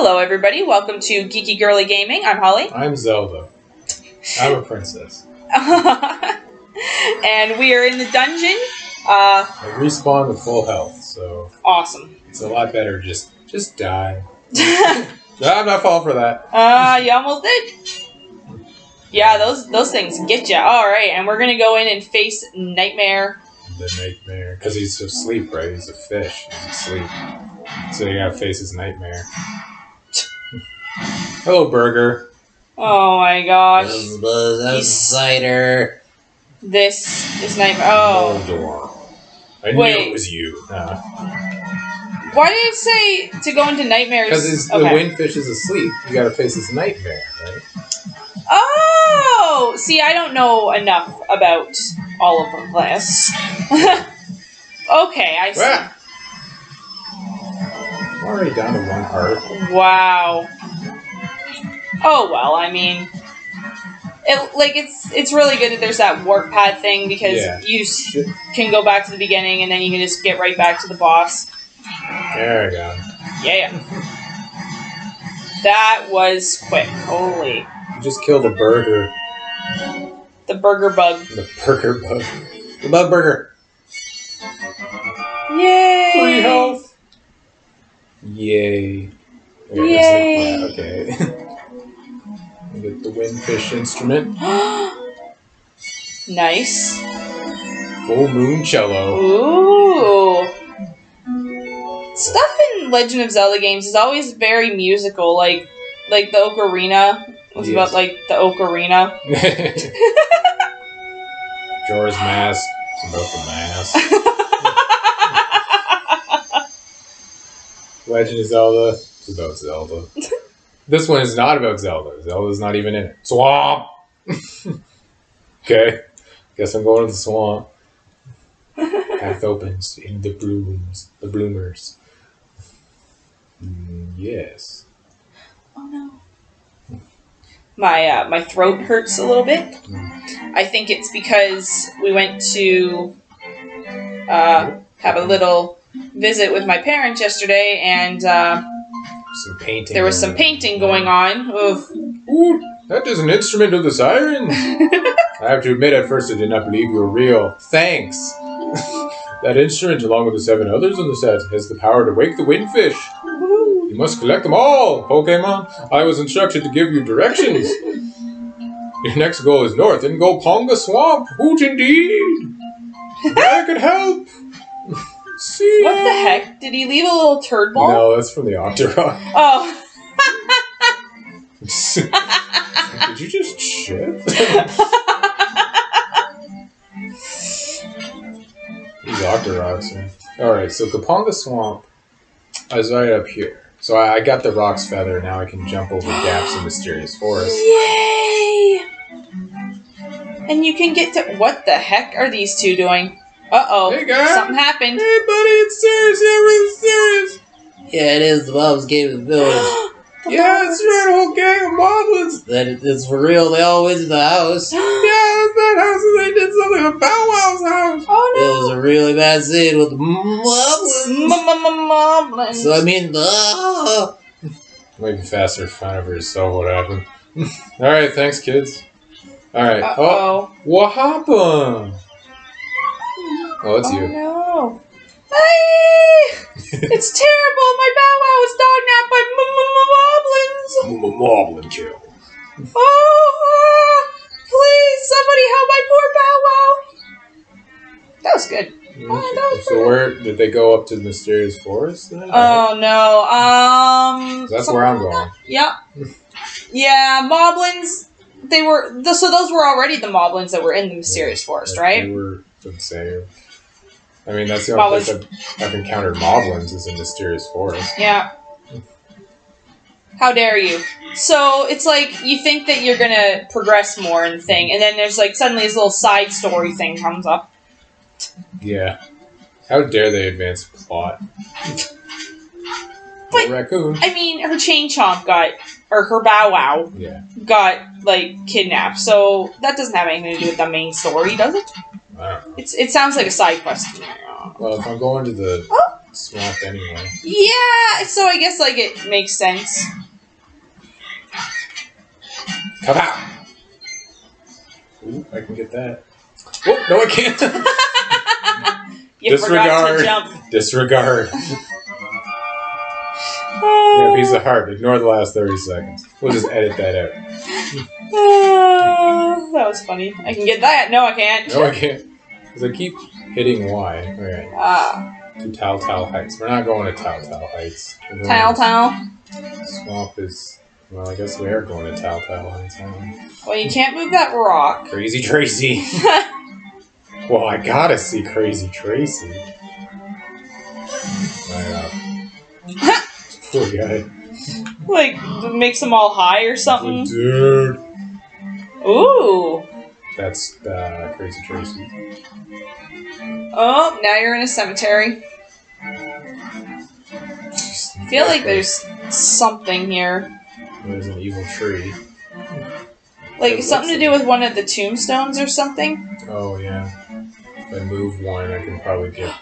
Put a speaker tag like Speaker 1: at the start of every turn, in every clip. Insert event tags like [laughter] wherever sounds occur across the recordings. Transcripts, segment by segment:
Speaker 1: Hello, everybody. Welcome to Geeky Girly Gaming. I'm Holly.
Speaker 2: I'm Zelda. I'm a princess. [laughs]
Speaker 1: and we are in the dungeon. Uh,
Speaker 2: I respawn with full health, so
Speaker 1: awesome.
Speaker 2: it's a lot better just just die. [laughs] No, I'm not falling for that.
Speaker 1: uh, you almost did. Yeah, those those things get you. All right, and we're gonna go in and face Nightmare.
Speaker 2: The nightmare, because he's asleep, right? He's a fish. He's asleep, so you gotta face his nightmare. Hello, Burger.
Speaker 1: Oh my gosh,
Speaker 3: Buzz, buzz, that's cider.
Speaker 1: this is Nightmare. Oh,
Speaker 2: Door. I knew it was you.
Speaker 1: why did it say to go into Nightmare's?
Speaker 2: Because the windfish is asleep. You gotta face his nightmare, right?
Speaker 1: Oh, see, I don't know enough about all of them class. [laughs] okay, I see.
Speaker 2: Ah! I'm already down to one heart.
Speaker 1: Wow. Oh well, I mean, it like it's it's really good that there's that warp pad thing because
Speaker 2: Yeah.
Speaker 1: you s- can go back to the beginning and then you can just get right back to the boss.
Speaker 2: There we go.
Speaker 1: Yeah. That was quick. Holy,
Speaker 2: You just killed a burger.
Speaker 1: the burger bug.
Speaker 2: The burger bug. The bug burger.
Speaker 1: Yay!
Speaker 2: Free health. Yay.
Speaker 1: Yay.
Speaker 2: it's [laughs] like that, Okay. Get the windfish instrument. [gasps]
Speaker 1: nice.
Speaker 2: Full moon cello.
Speaker 1: Ooh. Stuff in Legend of Zelda games is always very musical, like like the Ocarina was
Speaker 2: Yes.
Speaker 1: about like the Ocarina. [laughs] [laughs]
Speaker 2: Jorah's mask. It's about the mask. [laughs] Legend of Zelda. It's about Zelda. This one is not about Zelda. Zelda's not even in it. Swamp! [laughs] okay. Guess I'm going to the swamp. [laughs] Path opens in the blooms. The bloomers. Mm, yes.
Speaker 1: oh no. My uh, my throat hurts a little bit. I think it's because we went to uh, have a little visit with my parents yesterday, and uh,
Speaker 2: Some painting.
Speaker 1: there was some
Speaker 2: going
Speaker 1: painting going on. Oof.
Speaker 2: Ooh, that is an instrument of the sirens. [laughs] I have to admit, at first I did not believe you were real. Thanks. [laughs] that instrument, along with the seven others on the set, has the power to wake the windfish. You must collect them all, Pokemon. I was instructed to give you directions. [laughs] Your next goal is north in Goponga Swamp. Hoot indeed. I could help. See
Speaker 1: What the heck? Did he leave a little turd ball?
Speaker 2: No, that's from the Octorok. [laughs]
Speaker 1: Oh. [laughs]
Speaker 2: Did you just shit? [laughs] These Octoroks. man. Alright, so Goponga Swamp is right up here. So I, I got the Roc's Feather, now I can jump over gaps in Mysterious Forest.
Speaker 1: Yay! And you can get to. What the heck are these two doing? Uh oh.
Speaker 2: Hey, guys.
Speaker 1: Something happened.
Speaker 2: Hey buddy, it's serious, yeah, really serious!
Speaker 3: Yeah, it is the Bob's Game of the Village.
Speaker 1: The [gasps]
Speaker 2: Yeah, it's right, a whole gang of moblins!
Speaker 3: that it- it's for real. They all went to the house. [gasps]
Speaker 2: Yeah, that's that house and they did something at Bow Wow's house!
Speaker 1: Oh no.
Speaker 3: It was a really bad scene with the moblins.
Speaker 1: no!
Speaker 3: So I mean, the [laughs]
Speaker 2: Maybe faster fun of for yourself what happened. [laughs] Alright, thanks kids. Alright.
Speaker 1: Uh
Speaker 2: Oh,
Speaker 1: oh.
Speaker 2: what happened? Oh, it's
Speaker 1: Oh
Speaker 2: you.
Speaker 1: no. Hey! [laughs] it's terrible. My bow wow is dogged out by moblins.
Speaker 2: Moblin kill.
Speaker 1: Oh! Please, somebody help my poor bow wow. That was good. Oh, that was
Speaker 2: So where did they go up to the mysterious forest then?
Speaker 1: Oh no. Um.
Speaker 2: That's where I'm going.
Speaker 1: Yep. Yeah, moblins. They were th- so those were already the moblins that were in the mysterious forest, right?
Speaker 2: They were the same. I mean, that's the only place I've, I've encountered moblins is in mysterious forest.
Speaker 1: Yeah. How dare you? So it's like you think that you're gonna progress more and thing, and then there's like suddenly this little side story thing comes up.
Speaker 2: Yeah. How dare they advance plot? [laughs]
Speaker 1: But-
Speaker 2: raccoon.
Speaker 1: I mean, her chain chomp got, or her bow wow
Speaker 2: Yeah.
Speaker 1: got like kidnapped. So that doesn't have anything to do with the main story, does it?
Speaker 2: I don't know.
Speaker 1: It's it sounds like a side quest.
Speaker 2: Well, if I'm going to the
Speaker 1: Oh.
Speaker 2: swamp anyway.
Speaker 1: Yeah, so I guess like it makes sense.
Speaker 2: Come out! Ooh, I can get that. Oh, no, I can't! [laughs]
Speaker 1: You forgot to
Speaker 2: Disregard.
Speaker 1: jump.
Speaker 2: Disregard. [laughs] Yeah, piece of heart. Ignore the last 30 seconds. We'll just edit that out.
Speaker 1: Ah, that was funny. I can get that. No, I can't.
Speaker 2: No, I can't. Because I keep hitting Y. Alright,
Speaker 1: Ah,
Speaker 2: to Tal Tal Heights. We're not going to Tal Tal Heights. We're going
Speaker 1: tile,
Speaker 2: to-
Speaker 1: tile.
Speaker 2: Swamp is. Well, I guess we are going to Tal Tal Heights.
Speaker 1: Well, you can't move that rock.
Speaker 2: Crazy Tracy. [laughs] well, I gotta see Crazy Tracy. Right. [laughs] Poor guy.
Speaker 1: Like makes them all high or something.
Speaker 2: Dude.
Speaker 1: Ooh.
Speaker 2: That's uh, Crazy Tracy.
Speaker 1: Oh, now you're in a cemetery. I feel like there's something here.
Speaker 2: There's an evil tree.
Speaker 1: Like
Speaker 2: It
Speaker 1: something to do with one of the tombstones or something.
Speaker 2: Oh, yeah. If I move one, I can probably get.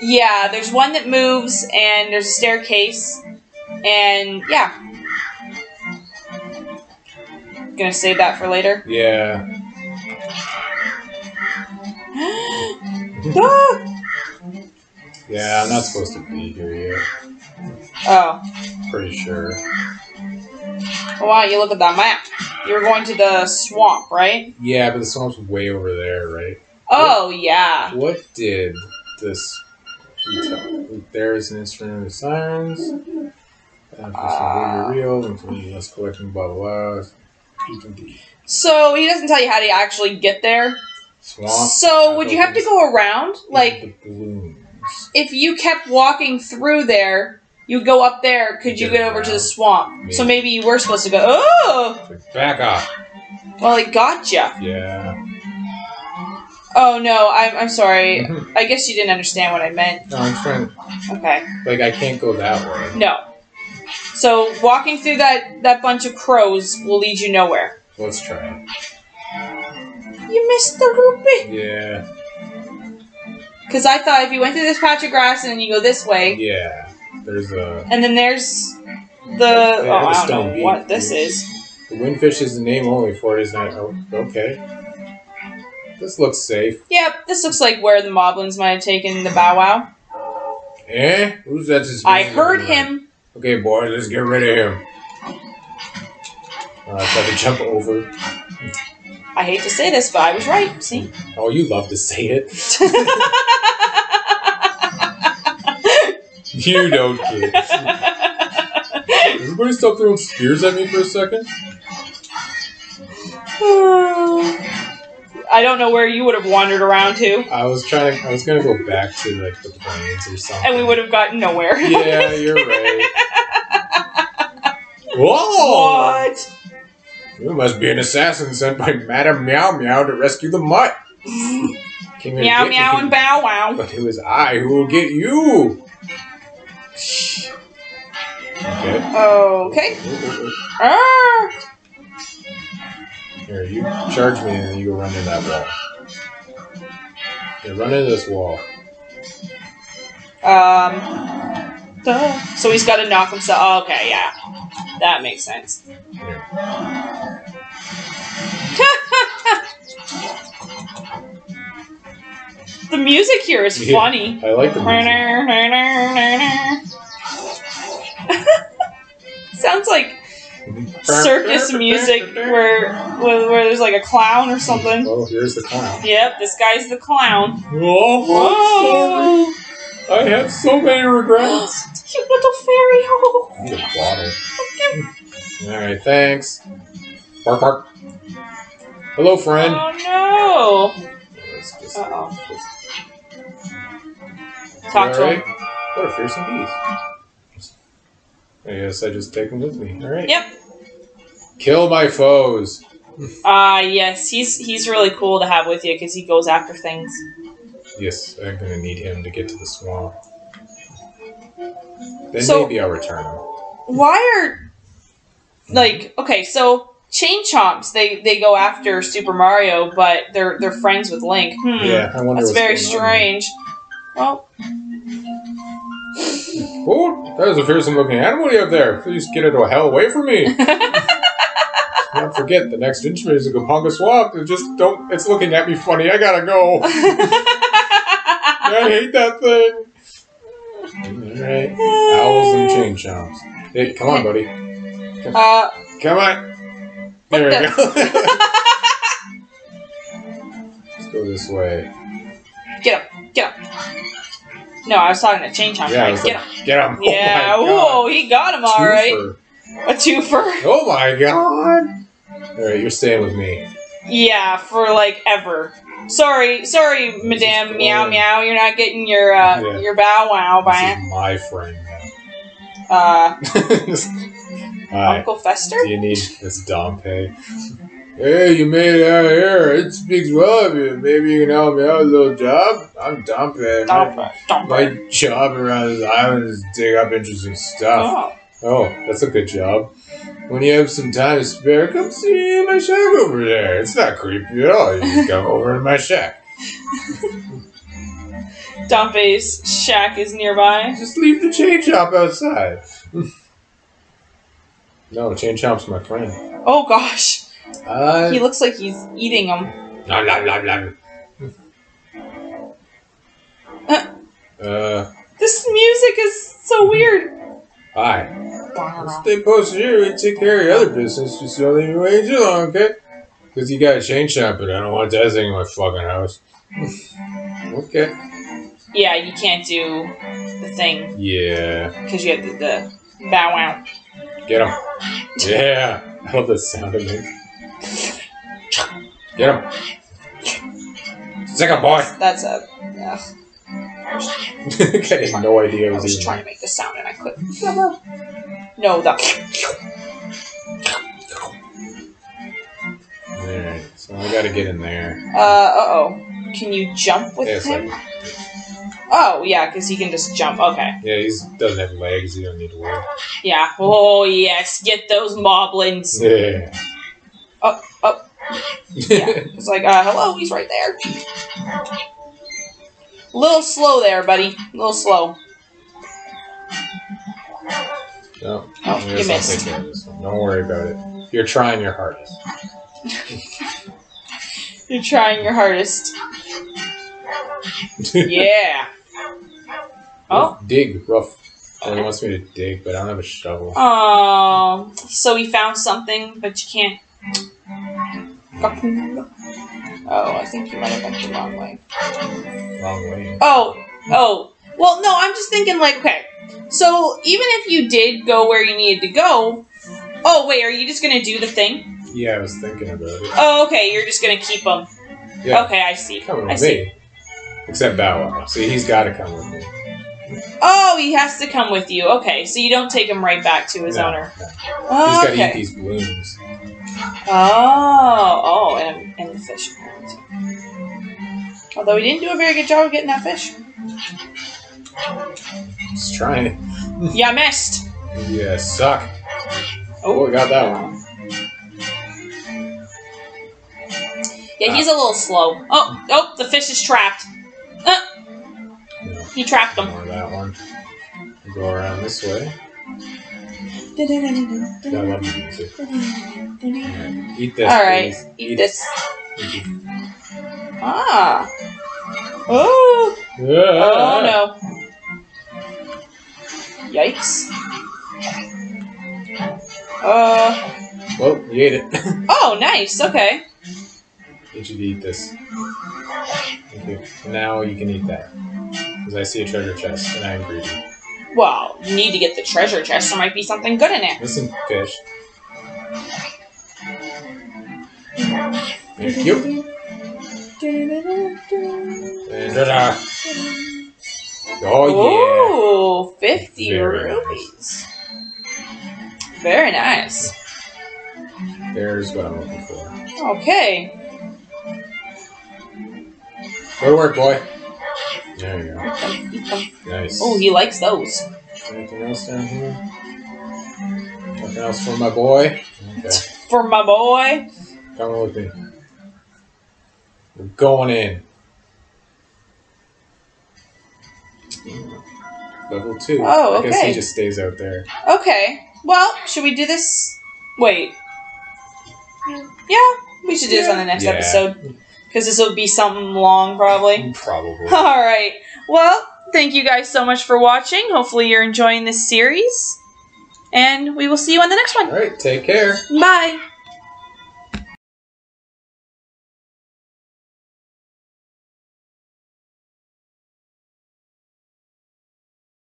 Speaker 1: Yeah, there's one that moves and there's a staircase. And yeah. Gonna save that for later. [gasps]
Speaker 2: Yeah.
Speaker 1: Ah!
Speaker 2: Yeah, I'm not supposed to be here yet.
Speaker 1: Oh.
Speaker 2: Pretty sure.
Speaker 1: Well, why don't you look at that map? You were going to the swamp, right?
Speaker 2: Yeah, but the swamp's way over there, right?
Speaker 1: Oh, yeah.
Speaker 2: What did this tell? There's an instrument of sirens. Us collecting.
Speaker 1: So he doesn't tell you how to actually get there.
Speaker 2: Swamp.
Speaker 1: So would you have to go around? Like, if you kept walking through there, you'd go up there. Could you
Speaker 2: Get
Speaker 1: get over to the swamp? So
Speaker 2: Maybe.
Speaker 1: maybe you were supposed to go. Oh,
Speaker 2: Back off.
Speaker 1: well, it gotcha.
Speaker 2: Yeah.
Speaker 1: Oh no, I'm I'm sorry. [laughs] I guess you didn't understand what I meant.
Speaker 2: No, I'm trying.
Speaker 1: Okay,
Speaker 2: Like I can't go that way.
Speaker 1: no. So walking through that that bunch of crows will lead you nowhere.
Speaker 2: Let's try it.
Speaker 1: You missed the loopy.
Speaker 2: Yeah.
Speaker 1: Because I thought if you went through this patch of grass and then you go this way,
Speaker 2: Yeah. There's a.
Speaker 1: and then there's the oh
Speaker 2: the
Speaker 1: I don't know what this is.
Speaker 2: The windfish is the name only for it is not. Oh, okay. This looks safe.
Speaker 1: Yep, this looks like where the moblins might have taken the bow wow.
Speaker 2: Eh? Who's that? Just
Speaker 1: I heard him.
Speaker 2: Okay, boy, let's get rid of him. Uh, I tried to jump over.
Speaker 1: I hate to say this, but I was right. See?
Speaker 2: Oh, you love to say it. [laughs] You don't, kid. Everybody stop throwing spears at me for a second. [sighs]
Speaker 1: I don't know where you would have wandered around to,
Speaker 2: I was trying. I was gonna go back to like the plains or something.
Speaker 1: and we would have gotten nowhere.
Speaker 2: Yeah, you're right. [laughs] Whoa!
Speaker 1: what?
Speaker 2: You must be an assassin sent by Madame Meow Meow to rescue the mutt. Came here to
Speaker 1: Meow
Speaker 2: get
Speaker 1: meow
Speaker 2: me,
Speaker 1: and bow wow.
Speaker 2: But it was I who will get you. Okay.
Speaker 1: Okay. Ah.
Speaker 2: Here, you charge me and you go run into that wall. Here, run into this wall.
Speaker 1: Um. duh. So he's got to knock himself. Oh, okay, yeah, that makes sense.
Speaker 2: Here. [laughs]
Speaker 1: the music here is
Speaker 2: Yeah.
Speaker 1: funny.
Speaker 2: I like the music. [laughs]
Speaker 1: Sounds like circus music where, where where there's like a clown or something.
Speaker 2: Oh, here's the clown.
Speaker 1: Yep, this guy's the clown.
Speaker 2: Oh, sorry. I have so many regrets. [laughs]
Speaker 1: Cute little fairy. Oh.
Speaker 2: I need a bottle. Alright, thanks. Bark, bark. Hello, friend.
Speaker 1: Oh no!
Speaker 2: Just-
Speaker 1: Uh-oh. Talk to
Speaker 2: Alright.
Speaker 1: him.
Speaker 2: What a fearsome beast. I guess I just take him with me. Alright.
Speaker 1: Yep.
Speaker 2: Kill my foes.
Speaker 1: Ah, yes, he's he's really cool to have with you because he goes after things.
Speaker 2: Yes, I'm gonna need him to get to the swamp. Then
Speaker 1: So-
Speaker 2: maybe I'll return him.
Speaker 1: Why are like okay? So Chain Chomps they they go after Super Mario, but they're they're friends with Link. Hmm.
Speaker 2: Yeah, I wonder
Speaker 1: That's very strange. Well,
Speaker 2: Oh, that was a fearsome looking animal you have there. Please get it the hell away from me. [laughs] Don't forget, the next instrument is a Goponga Swamp. It just don't. It's looking at me funny. I gotta go. [laughs] I hate that thing. Alright. Owls and chain chomps. Hey, come on, buddy.
Speaker 1: uh,
Speaker 2: Come on. There we go. [laughs] Let's go this way.
Speaker 1: get him, get him. No, I was talking to Chain Chomp.
Speaker 2: Yeah,
Speaker 1: right? get
Speaker 2: like,
Speaker 1: him.
Speaker 2: get him. [laughs]
Speaker 1: Yeah,
Speaker 2: Oh
Speaker 1: whoa, he got him all right.
Speaker 2: Twofer.
Speaker 1: A twofer.
Speaker 2: Oh my god. Alright, you're staying with me.
Speaker 1: Yeah, for like ever. Sorry, sorry, Madame Meow. Meow. You're not getting your uh,
Speaker 2: Yeah.
Speaker 1: your bow wow
Speaker 2: This is my friend
Speaker 1: Uh. [laughs]
Speaker 2: Hi.
Speaker 1: Uncle Fester.
Speaker 2: Do you need this Dampé? Hey, you made it out here. It speaks well of you. Maybe you can help me out with a little job. I'm Dampé. My,
Speaker 1: Dumper, dumper.
Speaker 2: my job around this island is to dig up interesting stuff.
Speaker 1: Oh,
Speaker 2: Oh, that's a good job. When you have some time to spare, come see my shack over there. It's not creepy at all. You just come over to my shack.
Speaker 1: Dampé's shack is nearby.
Speaker 2: Just leave the chain chomp outside. [laughs] no, chain chomp's my friend.
Speaker 1: Oh gosh,
Speaker 2: Uh,
Speaker 1: he looks like he's eating them.
Speaker 2: nom, nom, nom, nom. Uh,
Speaker 1: This music is so weird.
Speaker 2: hi. Stay posted here. We take care of your other business. Just don't leave me waiting too long, okay? Because you got a chain chomp, but I don't want that thing in my fucking house. [laughs] okay.
Speaker 1: Yeah, you can't do the thing
Speaker 2: Yeah.
Speaker 1: because you have the, the bow wow.
Speaker 2: Get him. Yeah. [laughs] I love the sound of it. Get him. Sick him, boy.
Speaker 1: That's a. Yeah. [laughs]
Speaker 2: I had no idea
Speaker 1: I
Speaker 2: was,
Speaker 1: was trying to make the sound and I couldn't. No, the.
Speaker 2: Alright, so I gotta get in there.
Speaker 1: Uh, uh oh. Can you jump with
Speaker 2: Yes, I
Speaker 1: him? Oh, yeah, because he can just jump. Okay.
Speaker 2: Yeah, he doesn't have legs. He don't need to work.
Speaker 1: Yeah. Oh, yes. Get those moblins.
Speaker 2: Yeah.
Speaker 1: Oh, oh. Yeah. It's like, uh, hello, he's right there. A little slow there, buddy. A little slow.
Speaker 2: No.
Speaker 1: Oh, you missed.
Speaker 2: take care of this one. Don't worry about it. You're trying your hardest. [laughs]
Speaker 1: You're trying your hardest. Yeah. [laughs] Oh.
Speaker 2: Dig, rough. Oh, he wants me to dig, but I don't have a shovel.
Speaker 1: Oh. So he found something, but you can't. Hmm. Oh, I think you might have went the wrong way. Oh, oh. Well, no, I'm just thinking like, okay. So even if you did go where you needed to go, oh wait, are you just gonna do the thing?
Speaker 2: Yeah, I was thinking about it.
Speaker 1: Oh, okay, you're just gonna keep them.
Speaker 2: Yeah.
Speaker 1: Okay, I see.
Speaker 2: Come
Speaker 1: I
Speaker 2: with
Speaker 1: see.
Speaker 2: me. Except Bow Wow. See, he's got to come with me.
Speaker 1: Oh, he has to come with you. Okay, so you don't take him right back to his
Speaker 2: No,
Speaker 1: owner.
Speaker 2: no.
Speaker 1: Oh,
Speaker 2: He's got to eat these balloons.
Speaker 1: Oh, oh, and, and the fish. Although he didn't do a very good job of getting that fish.
Speaker 2: He's trying.
Speaker 1: Yeah, I missed.
Speaker 2: Yeah, suck.
Speaker 1: Oh.
Speaker 2: Oh, we got that one.
Speaker 1: Yeah, he's a little slow. Oh, oh, the fish is trapped. Uh, he trapped him.
Speaker 2: more that one. Go around this way. I love music. Alright, Eat this.
Speaker 1: All right,
Speaker 2: please.
Speaker 1: eat this.
Speaker 2: You.
Speaker 1: Ah. Oh.
Speaker 2: Yeah.
Speaker 1: Oh no. Yikes. Uh.
Speaker 2: Well, you ate it. [laughs]
Speaker 1: Oh, nice. Okay.
Speaker 2: you should eat this. Thank you. Now you can eat that. Because I see a treasure chest and I'm greedy.
Speaker 1: Well, you need to get the treasure chest. There might be something good in it.
Speaker 2: Listen, fish. Thank you. Oh,
Speaker 1: Ooh, 50
Speaker 2: Very nice.
Speaker 1: rupees. Very nice.
Speaker 2: There's what I'm looking for.
Speaker 1: Okay.
Speaker 2: Go to work, boy. There you go.
Speaker 1: Eat them, eat them.
Speaker 2: Nice.
Speaker 1: Oh, he likes those.
Speaker 2: Anything else down here? Nothing else for my boy? Okay. [laughs]
Speaker 1: For my boy.
Speaker 2: Come on with me. We're going in. level two.
Speaker 1: Oh, okay.
Speaker 2: I guess he just stays out there.
Speaker 1: Okay. Well, should we do this? Wait. Yeah, we should do this on the next
Speaker 2: Yeah.
Speaker 1: episode because this will be something long, probably. [laughs]
Speaker 2: Probably. [laughs]
Speaker 1: All right. Well, thank you guys so much for watching. Hopefully, you're enjoying this series, and we will see you on the next one.
Speaker 2: All right, take care.
Speaker 1: Bye.